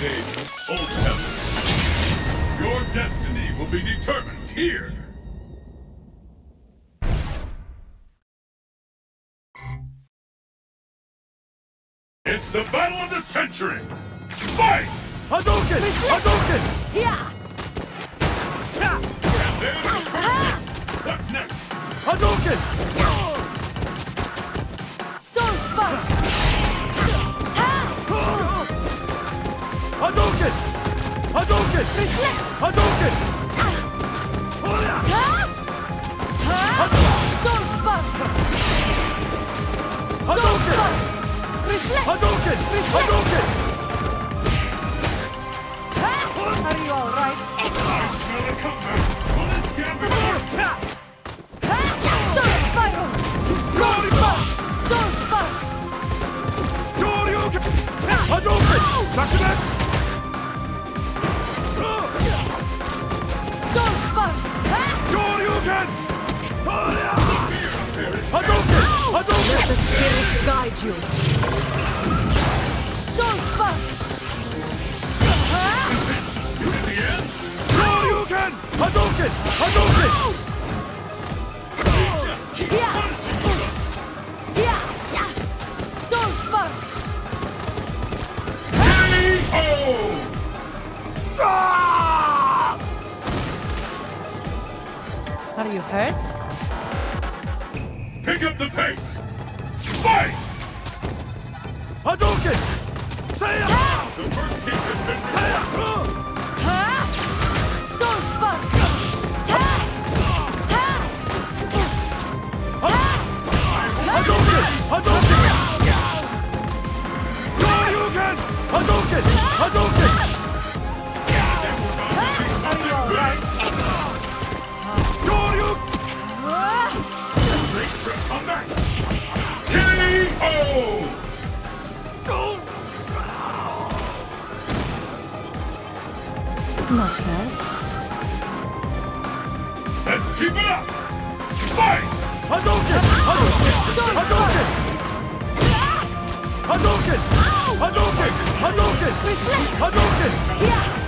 name, Old Heaven. Your destiny will be determined here. It's the battle of the century! Fight! Hadouken! Hadouken! Yeah! And there's the. Uh-huh. What's next? Hadouken! Hadouken! Hadouken! Reflect! Hadouken! Hadouken! Reflect! Hadouken! Hadouken! Are you alright? I Hadouken! Hadouken! The spirits guide you. Soul Spark! Is it the end? Hadouken! Hadouken! Yeah! Yeah! Soul Spark! K.O. Are you hurt? Pick up the pace! Fight! Hadouken! Seiya! The first kick has been released. Huh? Soul Spark! Hadouken! Hadouken! Not bad. Let's keep it up! Fight! Hadouken! Hadouken! Hadouken! Hadouken! Hadouken! Hadouken! Hadouken! Yeah!